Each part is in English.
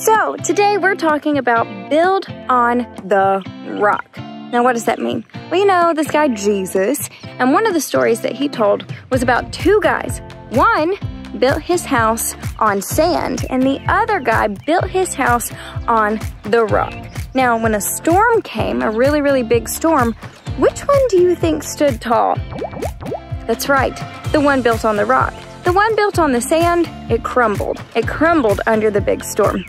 So, today we're talking about build on the rock. Now, what does that mean? Well, you know, this guy Jesus, and one of the stories that he told was about two guys. One built his house on sand, and the other guy built his house on the rock. Now, when a storm came, a really, really big storm, which one do you think stood tall? That's right, the one built on the rock. The one built on the sand, it crumbled. It crumbled under the big storm.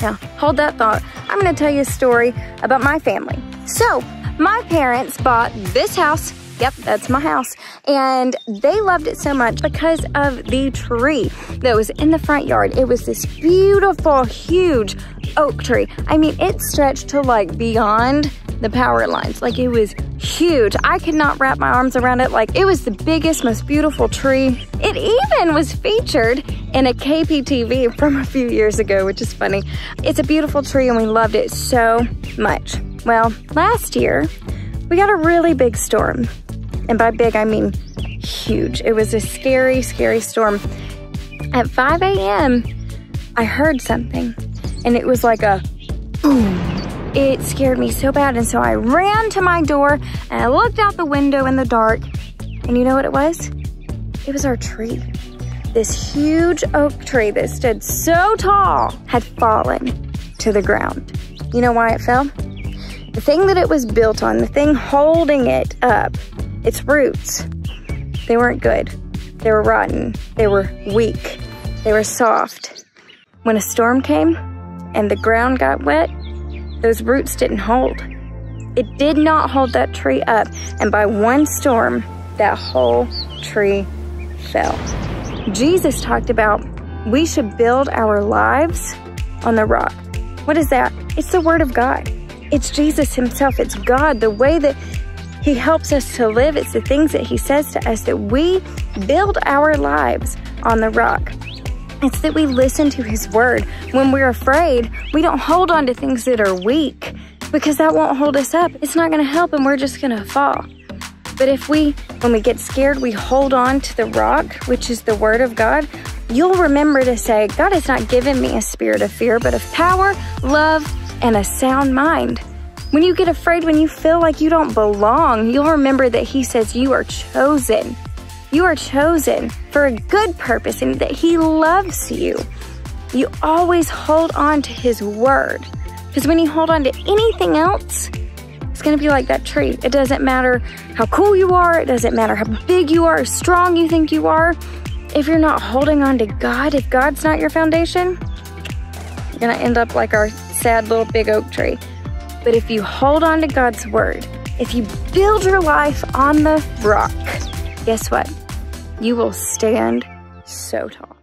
Now, hold that thought. I'm gonna tell you a story about my family. So, my parents bought this house. Yep, that's my house. And they loved it so much because of the tree that was in the front yard. It was this beautiful, huge oak tree. I mean, it stretched to like beyond the power lines. Like it was huge. I could not wrap my arms around it. Like it was the biggest, most beautiful tree. It even was featured in a KPTV from a few years ago, which is funny. It's a beautiful tree and we loved it so much. Well, last year, we got a really big storm. And by big, I mean huge. It was a scary, scary storm. At 5 a.m., I heard something and it was like a boom it scared me so bad. And so I ran to my door and I looked out the window in the dark. And you know what it was? It was our tree. This huge oak tree that stood so tall had fallen to the ground. You know why it fell? The thing that it was built on, the thing holding it up, its roots, they weren't good. They were rotten. They were weak. They were soft. When a storm came and the ground got wet, those roots didn't hold. It did not hold that tree up, and by one storm, that whole tree fell. Jesus talked about we should build our lives on the rock. What is that? It's the Word of God. It's Jesus Himself. It's God, the way that He helps us to live. It's the things that He says to us that we build our lives on the rock. It's that we listen to His word. When we're afraid, we don't hold on to things that are weak because that won't hold us up. It's not going to help and we're just going to fall. But if we, when we get scared, we hold on to the rock, which is the word of God, you'll remember to say, God has not given me a spirit of fear, but of power, love, and a sound mind. When you get afraid, when you feel like you don't belong, you'll remember that He says you are chosen. You are chosen for a good purpose and that He loves you. You always hold on to His word. Because when you hold on to anything else, it's going to be like that tree. It doesn't matter how cool you are, it doesn't matter how big you are, how strong you think you are. If you're not holding on to God, if God's not your foundation, you're going to end up like our sad little big oak tree. But if you hold on to God's word, if you build your life on the rock, guess what? You will stand so tall.